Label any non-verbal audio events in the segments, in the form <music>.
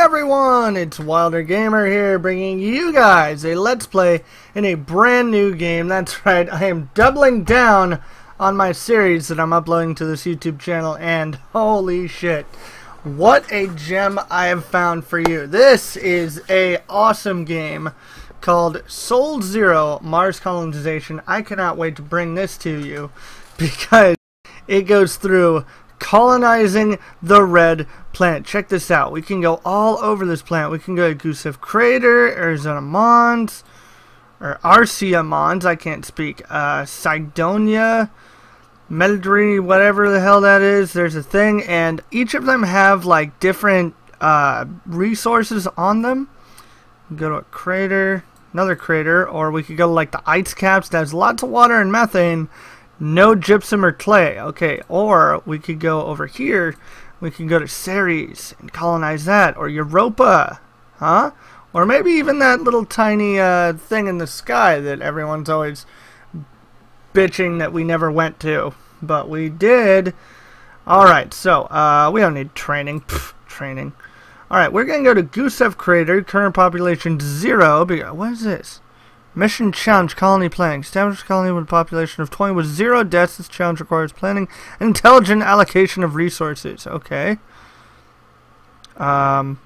everyone, it's Wilder Gamer here bringing you guys a Let's Play in a brand new game. That's right, I am doubling down on my series that I'm uploading to this YouTube channel and holy shit, what a gem I have found for you. This is a awesome game called Sol Zero Mars Colonization. I cannot wait to bring this to you <laughs> because it goes through colonizing the red planet. Check this out. We can go all over this planet. We can go to Gusev Crater, Arizona Mons, or Arsia Mons, I can't speak, uh, Cydonia, Meldry, whatever the hell that is. There's a thing, and each of them have like different uh, resources on them. Go to a crater, another crater, or we could go to like the ice caps has lots of water and methane, no gypsum or clay. Okay, or we could go over here. We can go to Ceres and colonize that, or Europa, huh? Or maybe even that little tiny uh, thing in the sky that everyone's always bitching that we never went to, but we did. All right, so uh, we don't need training. Pfft, training. All right, we're gonna go to Gusev Crater. Current population zero. What is this? Mission challenge colony planning. Establish colony with a population of 20 with zero deaths. This challenge requires planning and intelligent allocation of resources. Okay. Um,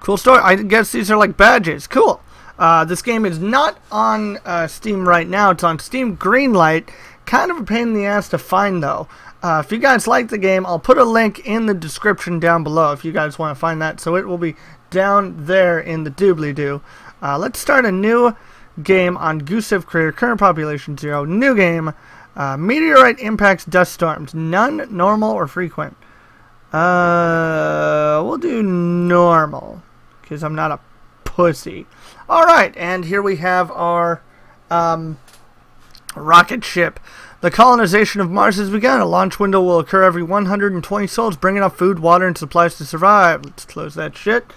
cool story. I guess these are like badges. Cool. Uh, this game is not on uh, Steam right now. It's on Steam Greenlight. Kind of a pain in the ass to find though. Uh, if you guys like the game, I'll put a link in the description down below if you guys want to find that. So it will be down there in the doobly-doo. Uh, let's start a new game on Gusev Crater. Current population zero. New game. Uh, meteorite impacts dust storms. None, normal, or frequent. Uh, we'll do normal because I'm not a pussy. All right, and here we have our um, rocket ship. The colonization of Mars has begun. A launch window will occur every 120 sols, bringing up food, water, and supplies to survive. Let's close that shit.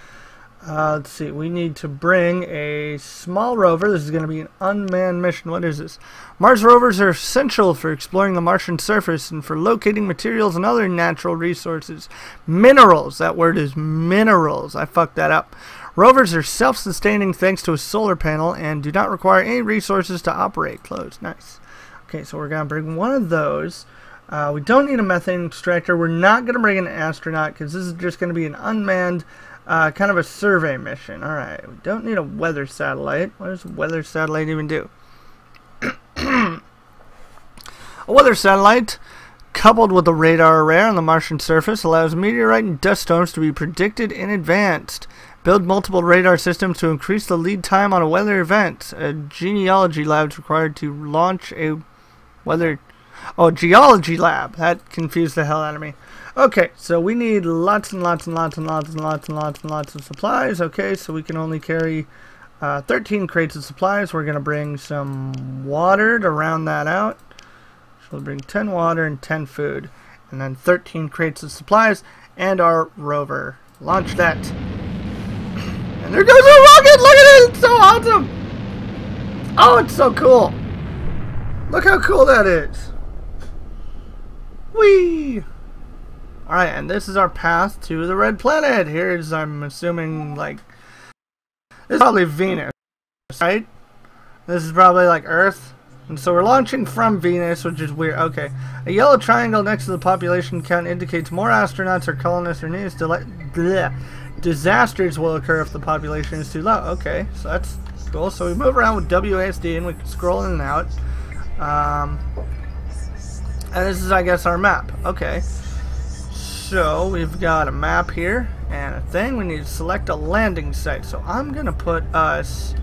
Uh, let's see, we need to bring a small rover. This is going to be an unmanned mission. What is this? Mars rovers are essential for exploring the Martian surface and for locating materials and other natural resources. Minerals. That word is minerals. I fucked that up. Rovers are self-sustaining thanks to a solar panel and do not require any resources to operate. Close. Nice. Okay, so we're going to bring one of those. Uh, we don't need a methane extractor. We're not going to bring an astronaut because this is just going to be an unmanned uh, kind of a survey mission. Alright, we don't need a weather satellite. What does a weather satellite even do? <coughs> a weather satellite, coupled with a radar array on the Martian surface, allows meteorite and dust storms to be predicted in advance. Build multiple radar systems to increase the lead time on a weather event. A genealogy lab is required to launch a weather... Oh, geology lab. That confused the hell out of me. Okay, so we need lots and lots and lots and lots and lots and lots and lots of supplies. Okay, so we can only carry uh, 13 crates of supplies. We're going to bring some water to round that out. So we'll bring 10 water and 10 food. And then 13 crates of supplies and our rover. Launch that. <coughs> And there goes our rocket! Look at it! It's so awesome! Oh, it's so cool! Look how cool that is! Whee! Alright, and this is our path to the red planet. Here's, I'm assuming, like... This is probably Venus, right? This is probably, like, Earth. And so we're launching from Venus, which is weird. Okay. A yellow triangle next to the population count indicates more astronauts or colonists or news disasters will occur if the population is too low. Okay, so that's cool. So we move around with WASD and we can scroll in and out. Um, and this is, I guess, our map. Okay. So we've got a map here and a thing. We need to select a landing site. So I'm gonna put us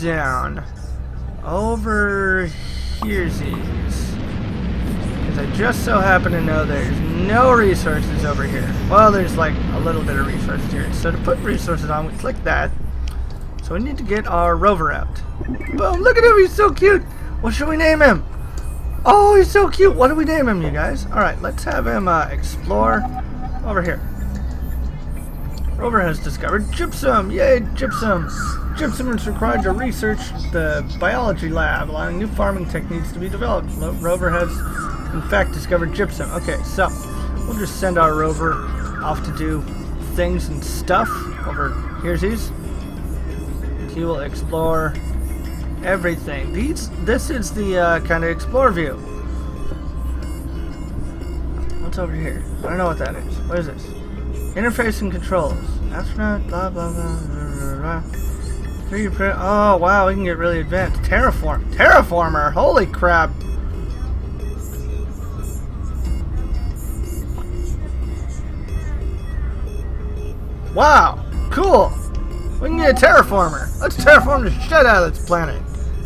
down over here's Because I just so happen to know there's no resources over here. Well, there's like a little bit of resources here. So to put resources on, we click that. So we need to get our rover out. Boom, look at him, he's so cute. What should we name him? Oh, he's so cute. What do we name him, you guys? Alright, let's have him uh, explore over here. Rover has discovered gypsum. Yay, gypsum. Gypsum is required to research the biology lab, allowing new farming techniques to be developed. Rover has, in fact, discovered gypsum. Okay, so we'll just send our rover off to do things and stuff over here's these. He will explore everything. These, this is the uh, kind of explore view. What's over here? I don't know what that is. What is this? Interface and controls. Astronaut, blah, blah, blah, blah, blah, blah. 3D print. Oh, wow, we can get really advanced. Terraform. Terraformer! Holy crap! Wow! Cool! We can get a terraformer. Let's terraform the shit out of this planet.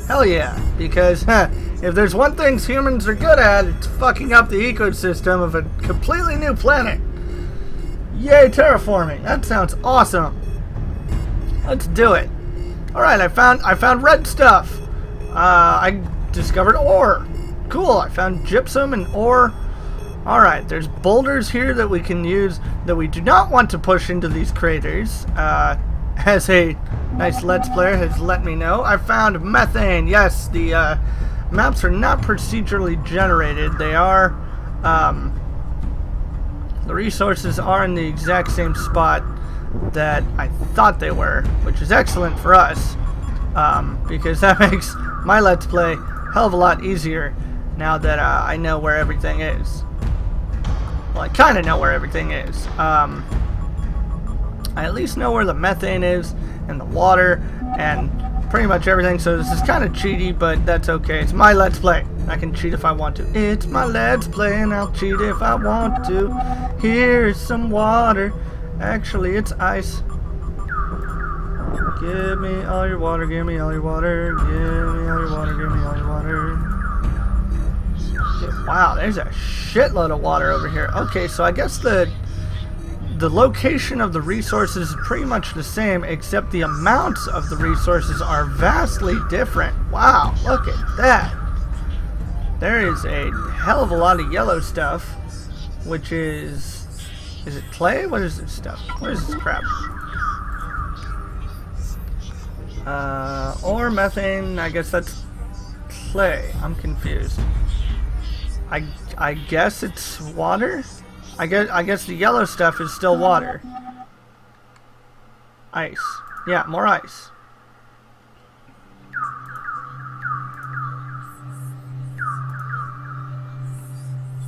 Hell yeah. Because if there's one thing humans are good at, it's fucking up the ecosystem of a completely new planet. Yay, terraforming. That sounds awesome. Let's do it. Alright, I found I found red stuff. Uh, I discovered ore. Cool, I found gypsum and ore. Alright, there's boulders here that we can use that we do not want to push into these craters. Uh, as a nice Let's Player has let me know, I found methane. Yes, the uh, maps are not procedurally generated. They are, um, the resources are in the exact same spot that I thought they were, which is excellent for us, um, because <laughs> that makes my Let's Play hell of a lot easier now that uh, I know where everything is. Well, I kind of know where everything is. Um, I at least know where the methane is and the water and pretty much everything. So this is kind of cheaty, but that's okay. It's my Let's Play. I can cheat if I want to. It's my Let's Play and I'll cheat if I want to. Here's some water. Actually, it's ice. Give me all your water, give me all your water, give me all your water, give me all your water. Wow, there's a shitload of water over here. Okay, so I guess the the location of the resources is pretty much the same, except the amounts of the resources are vastly different. Wow, look at that. There is a hell of a lot of yellow stuff, which is... Is it clay? What is this stuff? What is this crap? Uh, or methane, I guess that's clay. I'm confused. I, I guess it's water? I guess I guess the yellow stuff is still water. Ice. Yeah, more ice.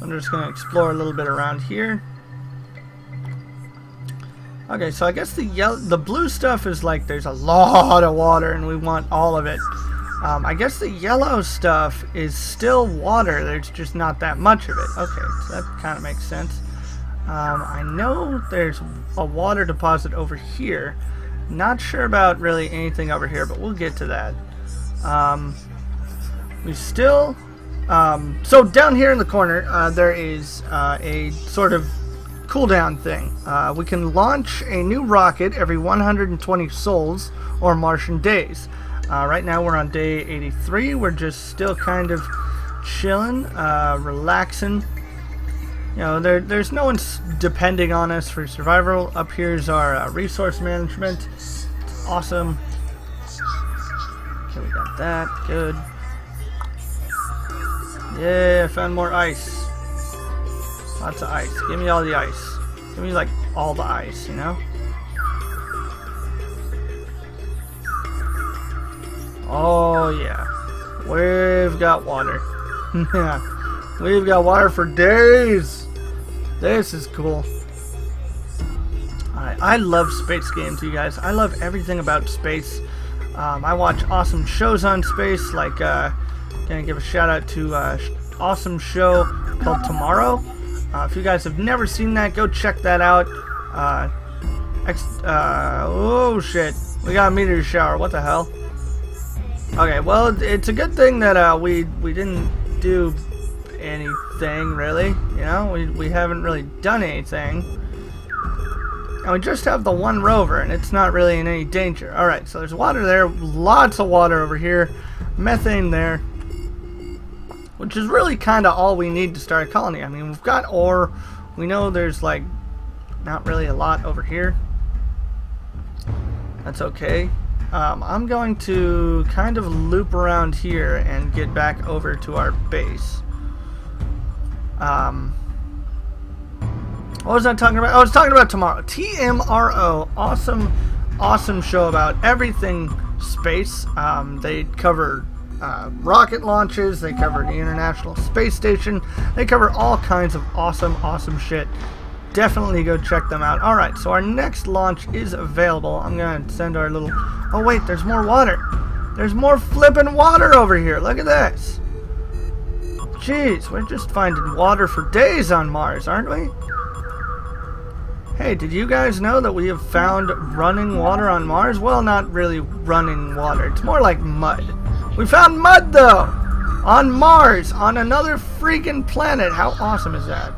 I'm just going to explore a little bit around here. Okay, so I guess the yellow, the blue stuff is like there's a lot of water and we want all of it. Um, I guess the yellow stuff is still water, there's just not that much of it. Okay, so that kind of makes sense. Um, I know there's a water deposit over here. Not sure about really anything over here, but we'll get to that. Um, we still... Um, so down here in the corner, uh, there is uh, a sort of cooldown thing. Uh, we can launch a new rocket every 120 sols or Martian days. Uh, right now we're on day 83. We're just still kind of chilling, uh, relaxing, you know, there, there's no one depending on us for survival. Up here is our uh, resource management. Awesome. Okay, we got that. Good. Yeah, I found more ice. Lots of ice. Give me all the ice. Give me, like, all the ice, you know? Oh, yeah. We've got water. <laughs> yeah. We've got water for days. This is cool. I, I love space games, you guys. I love everything about space. Um, I watch awesome shows on space, like, uh, gonna give a shout out to uh, awesome show called Tomorrow. Uh, if you guys have never seen that, go check that out. Uh, uh, oh shit, we got a meteor shower. What the hell? Okay, well, it's a good thing that uh, we we didn't do anything, really. You know, we, we haven't really done anything. And we just have the one rover, and it's not really in any danger. Alright, so there's water there, lots of water over here, methane there, which is really kind of all we need to start a colony. I mean, we've got ore, we know there's, like, not really a lot over here. That's okay. Um, I'm going to kind of loop around here and get back over to our base. Um, What was I talking about? I was talking about tomorrow. TMRO. Awesome, awesome show about everything space. Um, they cover uh, rocket launches. They cover the International Space Station. They cover all kinds of awesome, awesome shit. Definitely go check them out. Alright, so our next launch is available. I'm going to send our little... Oh, wait, there's more water. There's more flipping water over here. Look at this. Jeez, we're just finding water for days on Mars, aren't we? Hey, did you guys know that we have found running water on Mars? Well, not really running water. It's more like mud. We found mud, though! On Mars! On another freaking planet! How awesome is that?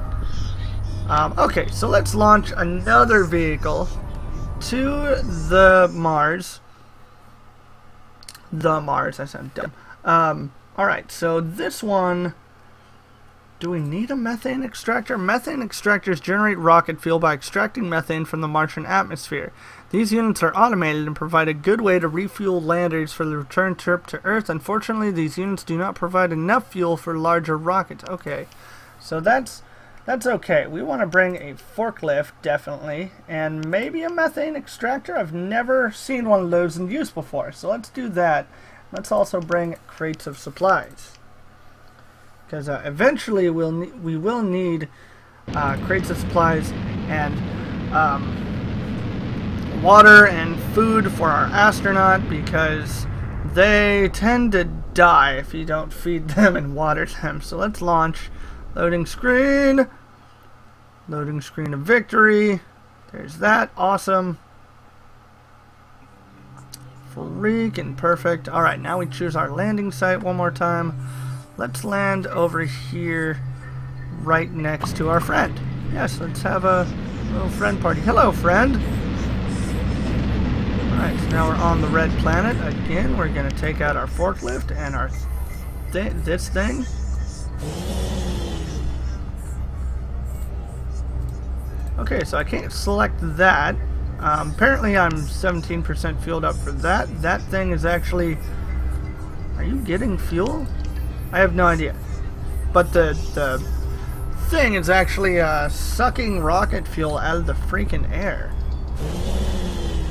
Um, okay, so let's launch another vehicle to the Mars. The Mars, I sound dumb. Um, alright, so this one do we need a methane extractor? Methane extractors generate rocket fuel by extracting methane from the Martian atmosphere. These units are automated and provide a good way to refuel landers for the return trip to Earth. Unfortunately, these units do not provide enough fuel for larger rockets. Okay, so that's that's okay. We want to bring a forklift, definitely, and maybe a methane extractor. I've never seen one of those in use before, so let's do that. Let's also bring crates of supplies because uh, eventually we'll we will need uh, crates of supplies and um, water and food for our astronaut because they tend to die if you don't feed them and water them. So let's launch. Loading screen. Loading screen of victory. There's that. Awesome. Freaking perfect. Alright, now we choose our landing site one more time. Let's land over here right next to our friend. Yes, let's have a little friend party. Hello, friend! Alright, so now we're on the red planet. Again, we're going to take out our forklift and our th this thing. Okay, so I can't select that. Um, apparently I'm 17% fueled up for that. That thing is actually... Are you getting fuel? I have no idea. But the, the thing is actually uh, sucking rocket fuel out of the freaking air.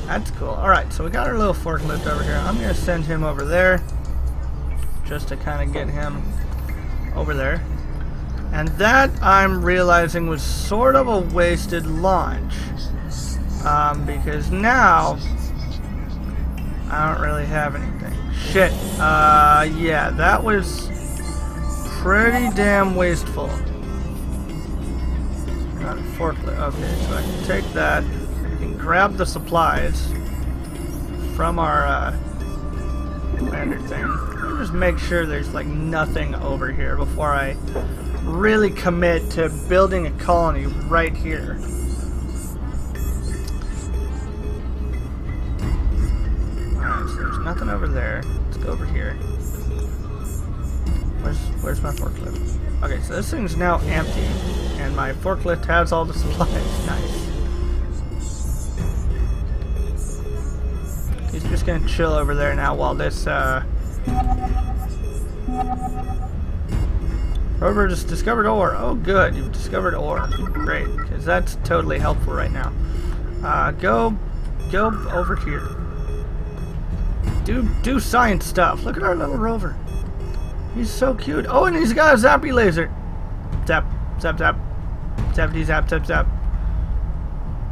That's cool. Alright, so we got our little forklift over here. I'm going to send him over there. Just to kind of get him over there. And that, I'm realizing, was sort of a wasted launch. Um, because now, I don't really have anything. Shit. Uh, yeah, that was pretty damn wasteful. Forklift. Okay, so I can take that. I can grab the supplies from our uh, thing. Just make sure there's like nothing over here before I really commit to building a colony right here. Alright, so there's nothing over there. Let's go over here. Where's my forklift? Okay, so this thing's now empty, and my forklift has all the <laughs> supplies. nice. He's just gonna chill over there now while this uh Rover just discovered ore. Oh good, you've discovered ore. Great, because that's totally helpful right now. Uh, go, go over here. Do do science stuff. Look at our little rover. He's so cute. Oh, and he's got a zappy laser. Zap, zap, zap. Zappity zap, zap, zap.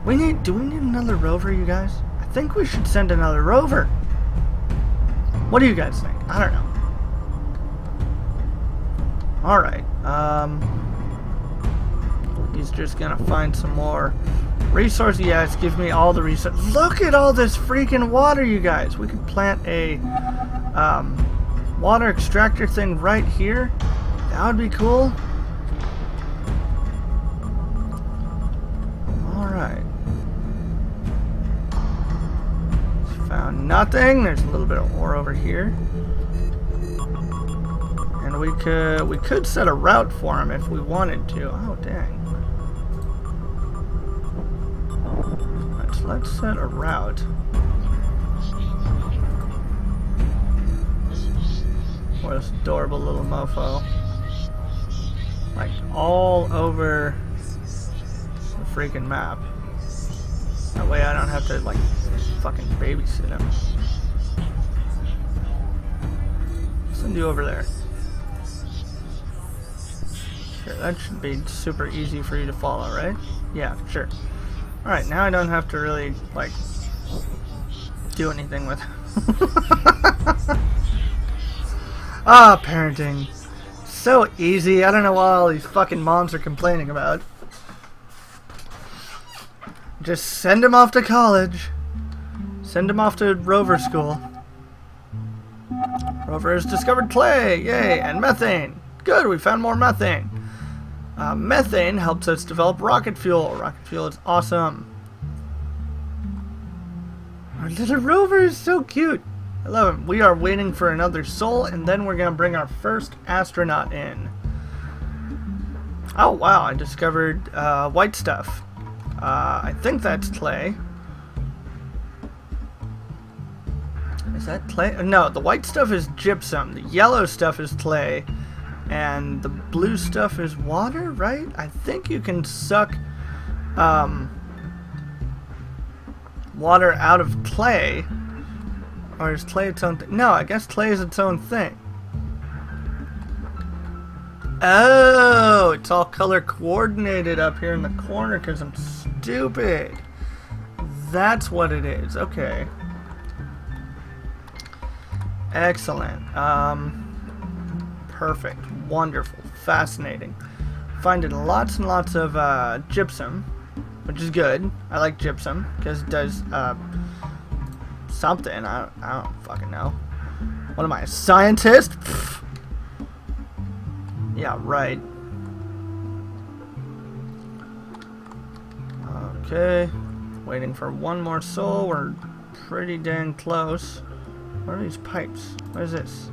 We need, do we need another rover, you guys? I think we should send another rover. What do you guys think? I don't know. Alright, um... He's just gonna find some more resources. Yes, give me all the resources. Look at all this freaking water, you guys. We could plant a, um, water extractor thing right here. That would be cool. Alright. Found nothing. There's a little bit of ore over here. And we could we could set a route for him if we wanted to. Oh dang. Let's let's set a route. What this adorable little mofo. Like all over the freaking map. That way I don't have to, like, fucking babysit him. Send you over there. Sure, that should be super easy for you to follow, right? Yeah, sure. Alright, now I don't have to really, like, do anything with <laughs> Ah, parenting. So easy. I don't know what all these fucking moms are complaining about. Just send him off to college. Send him off to Rover school. Rover has discovered clay, yay, and methane. Good, we found more methane. Uh, methane helps us develop rocket fuel. Rocket fuel is awesome. Our little rover is so cute. Him. We are waiting for another sol, and then we're going to bring our first astronaut in. Oh, wow, I discovered uh, white stuff. Uh, I think that's clay. Is that clay? No, the white stuff is gypsum. The yellow stuff is clay. And the blue stuff is water, right? I think you can suck um, water out of clay. Or is clay its own thing? No, I guess clay is its own thing. Oh, it's all color coordinated up here in the corner because I'm stupid. That's what it is. Okay. Excellent. Um, perfect. Wonderful. Fascinating. Finding lots and lots of uh, gypsum, which is good. I like gypsum because it does uh, something. I don't, I don't fucking know. What am I, a scientist? Pfft. Yeah, right. Okay. Waiting for one more sol. We're pretty dang close. What are these pipes? What is this?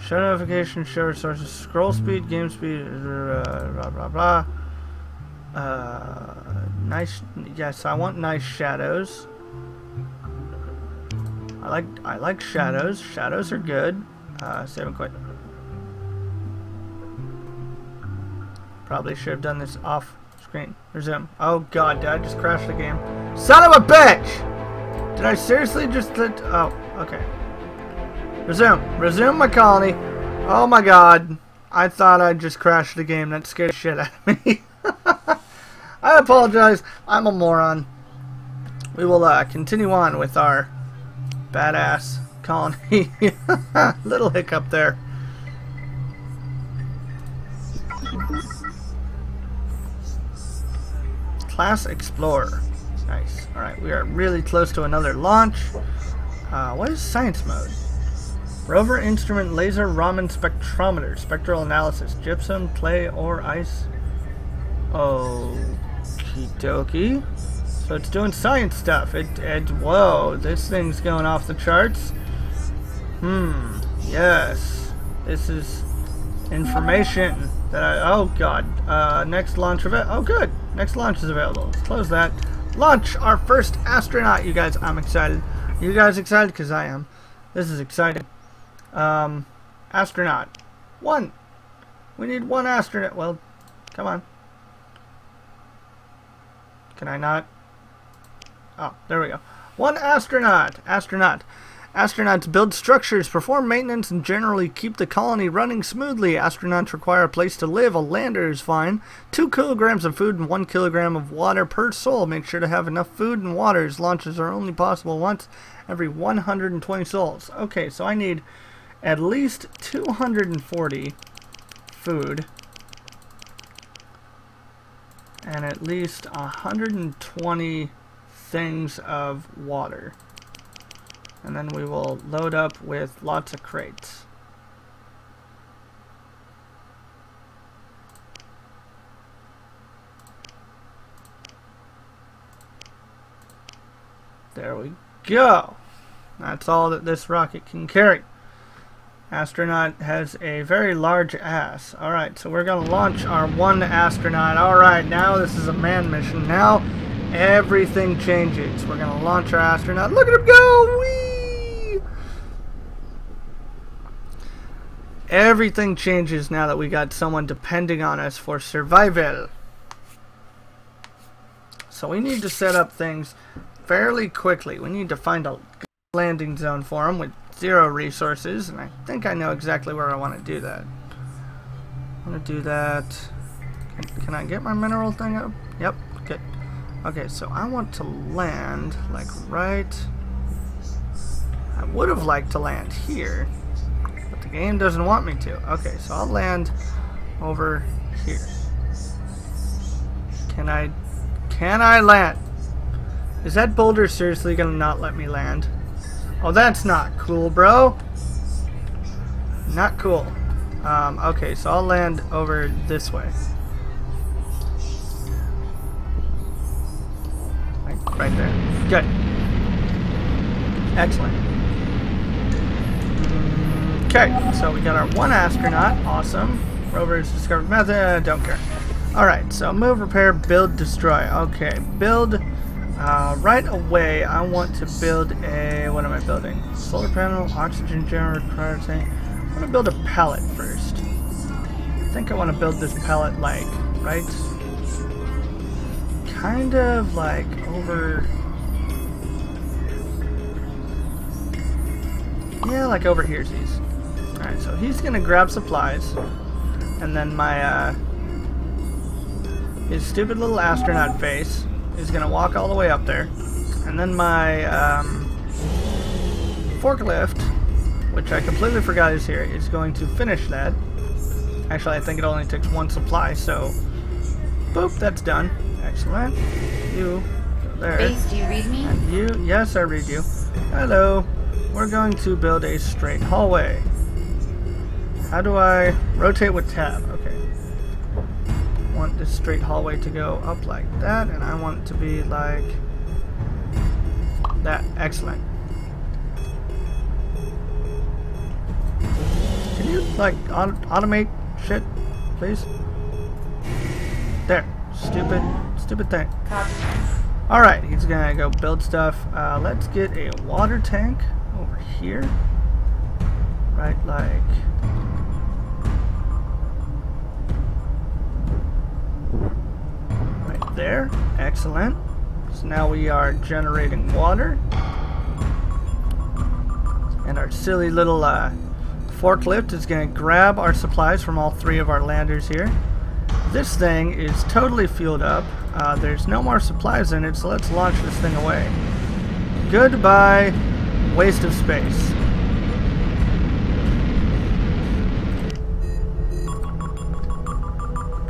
Show notification, show resources, scroll speed, game speed, blah blah blah. Uh, nice. Yes, I want nice shadows. I like I like shadows. Shadows are good. Uh, and quit. Probably should have done this off screen. Resume. Oh god, did I just crash the game? Son of a bitch! Did I seriously just... Oh, okay. Resume. Resume my colony. Oh my god. I thought I'd just crashed the game. That scared the shit out of me. <laughs> I apologize. I'm a moron. We will uh, continue on with our badass colony. <laughs> Little hiccup there. Class Explorer. Nice. Alright, we are really close to another launch. Uh, what is science mode? Rover instrument laser Raman spectrometer. Spectral analysis. Gypsum, clay, or ice. Okie dokie. So it's doing science stuff. It, it, whoa, this thing's going off the charts. Hmm, yes. This is information that I, oh god. Uh, next launch it. Oh good. Next launch is available. Let's close that. Launch our first astronaut, you guys. I'm excited. You guys excited? Because I am. This is exciting. Um, astronaut. One. We need one astronaut. Well, come on. Can I not? Oh, there we go. One astronaut. Astronaut. Astronauts build structures, perform maintenance, and generally keep the colony running smoothly. Astronauts require a place to live. A lander is fine. Two kilograms of food and one kilogram of water per sol. Make sure to have enough food and water as launches are only possible once every 120 sols. Okay, so I need at least 240 food and at least 120 things of water. And then we will load up with lots of crates. There we go. That's all that this rocket can carry. Astronaut has a very large ass. Alright, so we're going to launch our one astronaut. Alright, now this is a man mission. Now everything changes. We're going to launch our astronaut. Look at him go! Whee! Everything changes now that we got someone depending on us for survival. so we need to set up things fairly quickly. We need to find a landing zone for him with zero resources, and I think I know exactly where I want to do that. I want to do that. Can, can I get my mineral thing up? Yep. Okay, so I want to land, like, right... I would have liked to land here, but the game doesn't want me to. Okay, so I'll land over here. Can I... Can I land? Is that boulder seriously gonna not let me land? Oh, that's not cool, bro. Not cool. Um, okay, so I'll land over this way. Right there. Good. Excellent. Okay, so we got our one astronaut. Awesome. Rover's discovered method. Don't care. Alright, so move, repair, build, destroy. Okay, build. Uh, right away, I want to build a... What am I building? Solar panel, oxygen generator, cryo tank. I'm going to build a pallet first. I think I want to build this pallet, like, right... Kind of, like, over... Yeah, like over here, he's. Alright, so he's to grab supplies. And then my, uh... His stupid little astronaut face is to walk all the way up there. And then my um, forklift, which I completely forgot is here, is going to finish that. Actually, I think it only takes one supply, so... Boop, that's done. Excellent. You, there. Base, do you read me? And you, yes, I read you. Hello. We're going to build a straight hallway. How do I rotate with tab? Okay want this straight hallway to go up like that, and I want it to be like that. Excellent. Can you, like, auto automate shit, please? There. Stupid, stupid thing. Alright, he's gonna go build stuff. Uh, let's get a water tank over here. Right, like... Right there. Excellent. So now we are generating water. And our silly little uh, forklift is going to grab our supplies from all three of our landers here. This thing is totally fueled up. Uh, there's no more supplies in it, so let's launch this thing away. Goodbye, waste of space.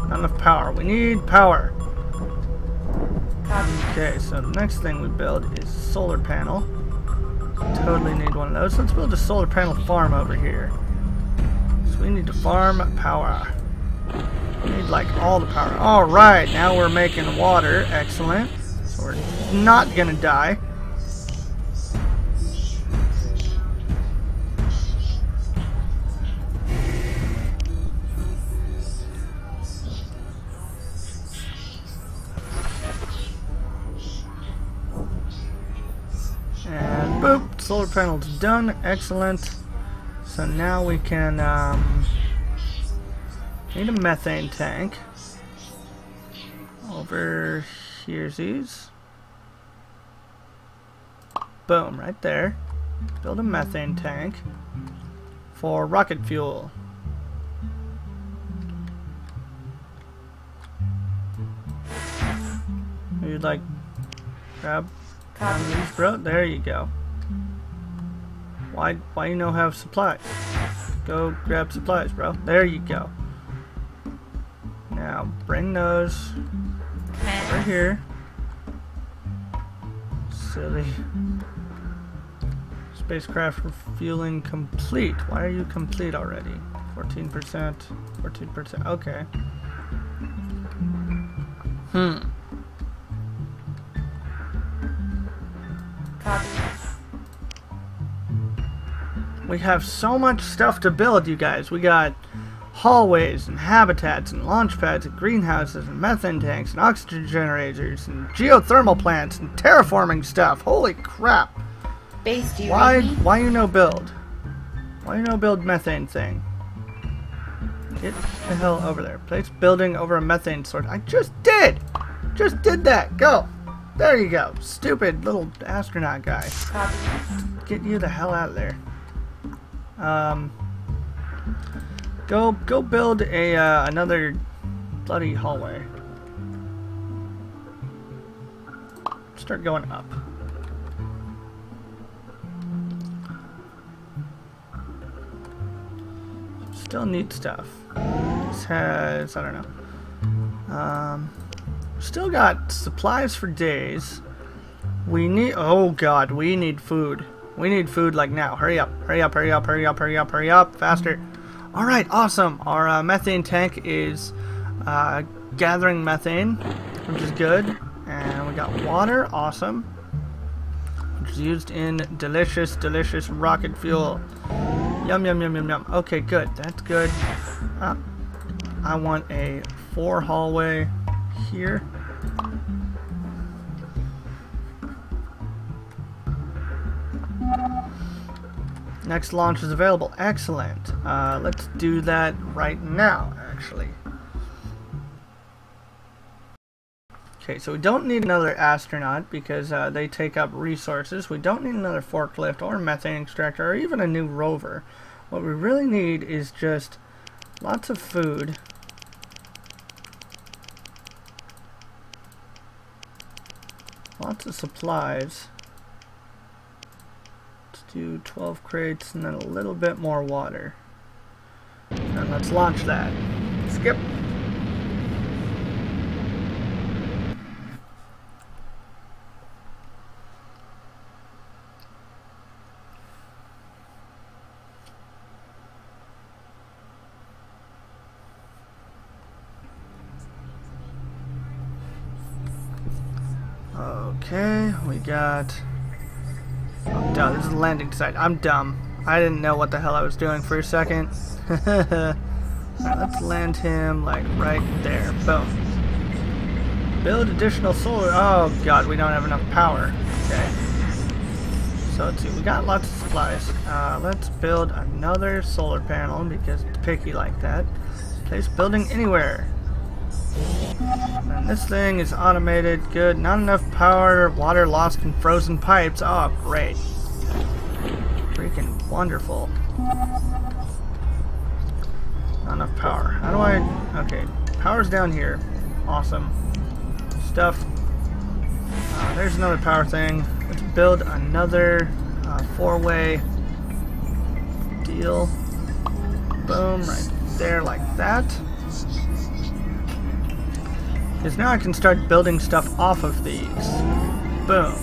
Not enough power. We need power. Okay, so the next thing we build is solar panel. Totally need one of those. Let's build a solar panel farm over here. So we need to farm power. Need like all the power. Alright, now we're making water. Excellent. So we're not gonna die. And boop, solar panels done. Excellent. So now we can um, need a methane tank. Over here's these. Boom, right there. Build a methane tank for rocket fuel. You'd like grab of these, bro? There you go. Why, why you no have supplies? Go grab supplies, bro. There you go. Bring those over here. Silly. Spacecraft refueling complete. Why are you complete already? 14%, 14%. Okay. Hmm. We have so much stuff to build, you guys. We got hallways and habitats and launch pads and greenhouses and methane tanks and oxygen generators and geothermal plants and terraforming stuff. Holy crap. Base, do you why, why you no build? Why you no build methane thing? Get the hell over there. Place building over a methane source. I just did! Just did that. Go. There you go. Stupid little astronaut guy. Copy. Get you the hell out of there. Um, go go build a uh, another bloody hallway. Start going up. Still need stuff. This has I don't know. Um, still got supplies for days. We need. Oh God, we need food. We need food like now. Hurry up! Hurry up! Hurry up! Hurry up! Hurry up! Hurry up! Faster! All right, awesome. Our uh, methane tank is uh, gathering methane, which is good, and we got water. Awesome. Which is used in delicious, delicious rocket fuel. Yum yum yum yum yum. Okay, good. That's good. Uh, I want a four hallway here. Next launch is available. Excellent. Uh, let's do that right now, actually. Okay, so we don't need another astronaut because uh, they take up resources. We don't need another forklift or methane extractor or even a new rover. What we really need is just lots of food. Lots of supplies. Do 12 crates and then a little bit more water. And let's launch that. Skip. Okay, we got. Duh, this is landing site. I'm dumb. I didn't know what the hell I was doing for a second. Alright, <laughs> let's land him like right there. Boom. Build additional solar. Oh god, we don't have enough power. Okay. So let's see, we got lots of supplies. Uh, let's build another solar panel because it's picky like that. Place building anywhere. And this thing is automated. Good. Not enough power. Water lost in frozen pipes. Oh, great. Freaking wonderful. Not enough power. How do I... Okay. Power's down here. Awesome. Stuff. Uh, there's another power thing. Let's build another uh, four-way deal. Boom. Right there like that. Because now I can start building stuff off of these. Boom.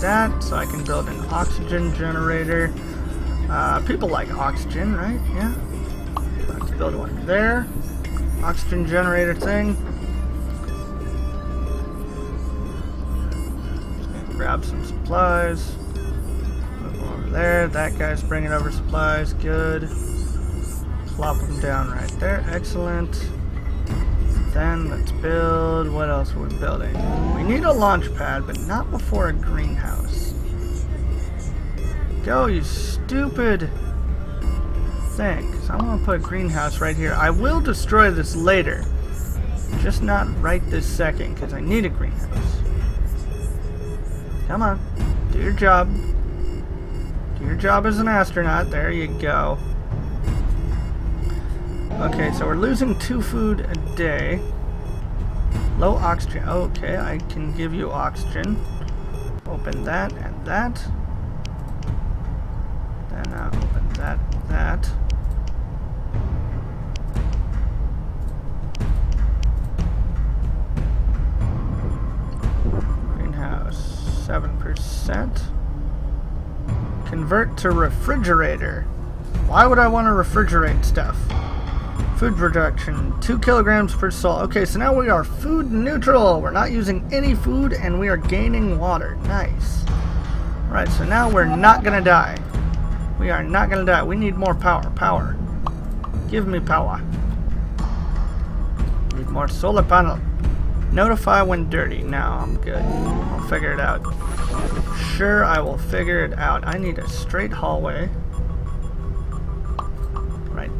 That, so I can build an oxygen generator. Uh, people like oxygen, right? Yeah. Let's build one there. Oxygen generator thing. Grab some supplies. Move over there. That guy's bringing over supplies. Good. Plop them down right there. Excellent. Then let's build, what else are we building? We need a launch pad, but not before a greenhouse. Go, you stupid thing. Because I want to put a greenhouse right here. I will destroy this later. Just not right this second, because I need a greenhouse. Come on. Do your job. Do your job as an astronaut. There you go. Okay, so we're losing two food a day. Low oxygen. Okay, I can give you oxygen. Open that and that. Then uh, open that, that. Greenhouse, 7%. Convert to refrigerator. Why would I want to refrigerate stuff? Food production, 2 kilograms per sol. Okay, so now we are food neutral. We're not using any food and we are gaining water. Nice. Alright, so now we're not to die. We are not to die. We need more power. Power. Give me power. Need more solar panel. Notify when dirty. Now I'm good. I'll figure it out. Sure, I will figure it out. I need a straight hallway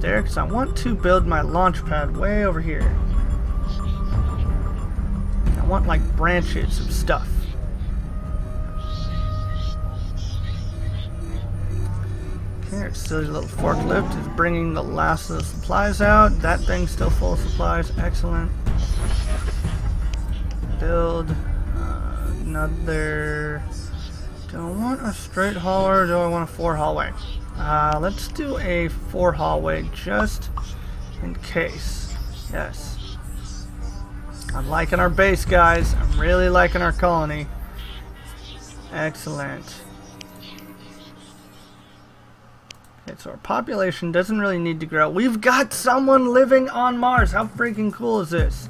there because I want to build my launch pad way over here. I want like branches of stuff. Here, silly little forklift is bringing the last of the supplies out. That thing's still full of supplies. Excellent. Build uh, another... Do I want a straight hauler or do I want a four hallway? Uh, let's do a four hallway just in case. Yes. I'm liking our base, guys. I'm really liking our colony. Excellent. Okay, so our population doesn't really need to grow. We've got someone living on Mars. How freaking cool is this?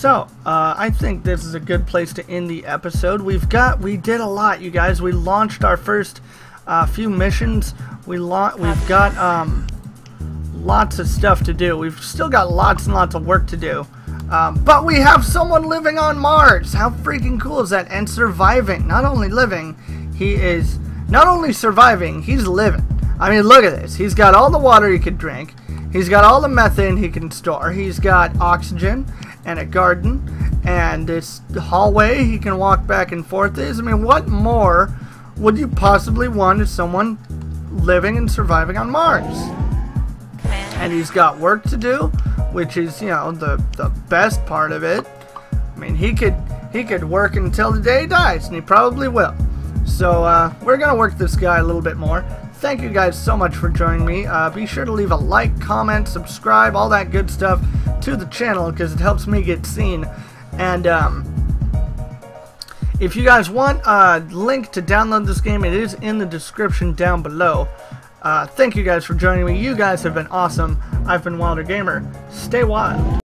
So, uh, I think this is a good place to end the episode. We've got, we did a lot, you guys. We launched our first uh, few missions. We la we've got um, lots of stuff to do. We've still got lots and lots of work to do. Um, but we have someone living on Mars. How freaking cool is that? And surviving. Not only living, he is not only surviving, he's living. I mean, look at this. He's got all the water he could drink. He's got all the methane he can store. He's got oxygen and a garden and this hallway he can walk back and forth is. I mean, what more would you possibly want as someone living and surviving on Mars? And he's got work to do, which is, you know, the, the best part of it. I mean, he could he could work until the day he dies, and he probably will. So, uh, we're going to work this guy a little bit more. Thank you guys so much for joining me. Uh, be sure to leave a like, comment, subscribe, all that good stuff to the channel because it helps me get seen. And um, if you guys want a link to download this game, it is in the description down below. Uh, thank you guys for joining me. You guys have been awesome. I've been Wilder Gamer. Stay wild.